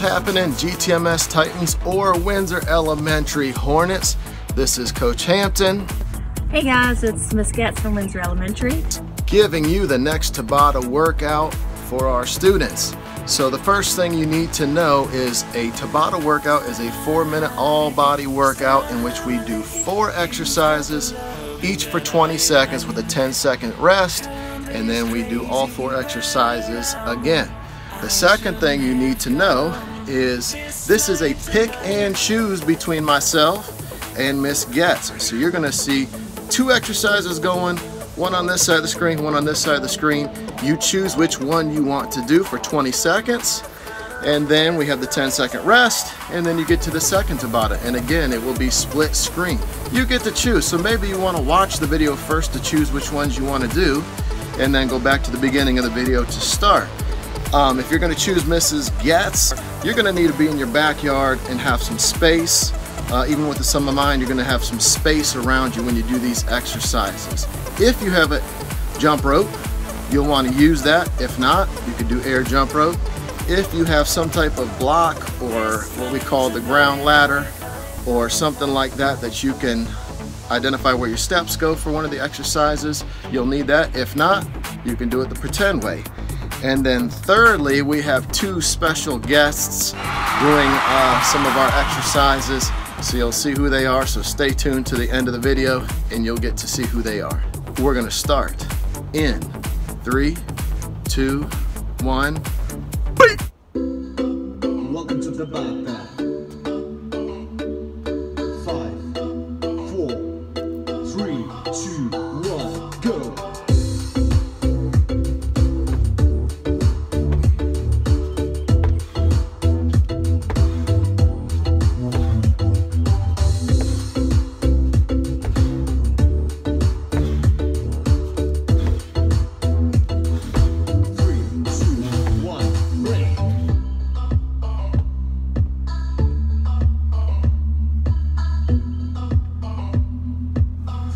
happening, GTMS Titans or Windsor Elementary Hornets? This is Coach Hampton. Hey guys, it's Miss Goetz from Windsor Elementary. Giving you the next Tabata workout for our students. So the first thing you need to know is a Tabata workout is a four minute all body workout in which we do four exercises, each for 20 seconds with a 10 second rest, and then we do all four exercises again. The second thing you need to know is this is a pick and choose between myself and Miss Goetz. So you're gonna see two exercises going, one on this side of the screen, one on this side of the screen. You choose which one you want to do for 20 seconds. And then we have the 10 second rest, and then you get to the second Tabata. And again, it will be split screen. You get to choose. So maybe you wanna watch the video first to choose which ones you wanna do, and then go back to the beginning of the video to start. Um, if you're gonna choose Mrs. Goetz, you're gonna need to be in your backyard and have some space. Uh, even with the Sum of Mind, you're gonna have some space around you when you do these exercises. If you have a jump rope, you'll wanna use that. If not, you could do air jump rope. If you have some type of block or what we call the ground ladder or something like that that you can identify where your steps go for one of the exercises, you'll need that. If not, you can do it the pretend way. And then thirdly, we have two special guests doing uh, some of our exercises. So you'll see who they are. So stay tuned to the end of the video and you'll get to see who they are. We're gonna start in three, two, one. Welcome to the backpack.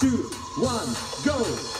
Two, one, go!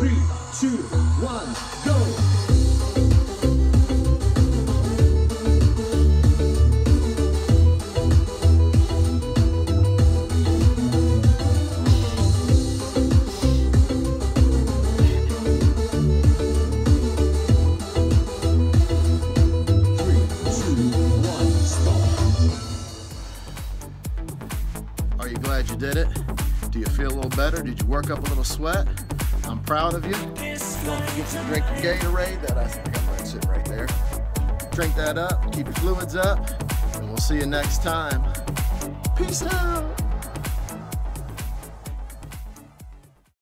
Three, two, one, stop. Are you glad you did it? Do you feel a little better? Did you work up a little sweat? I'm proud of you. Don't forget to drink your Gatorade. That I think I got mine sitting right there. Drink that up. Keep your fluids up. And we'll see you next time. Peace out.